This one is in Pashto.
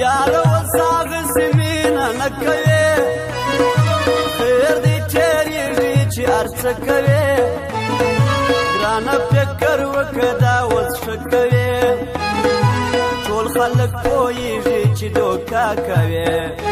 یار وساغ سیمینا نکوي خیر دې چریږي چې ارڅ کوي ګران فکر وکدا وس شکوي ټول خلک پويږي چې دوکا کوي